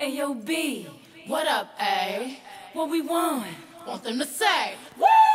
Ayo B, What up, A? what we want? Want them to say, Woo!